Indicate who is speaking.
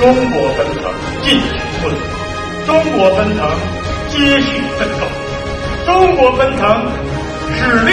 Speaker 1: 中国奔腾进行奋斗中国奔腾接续奋斗中国奔腾是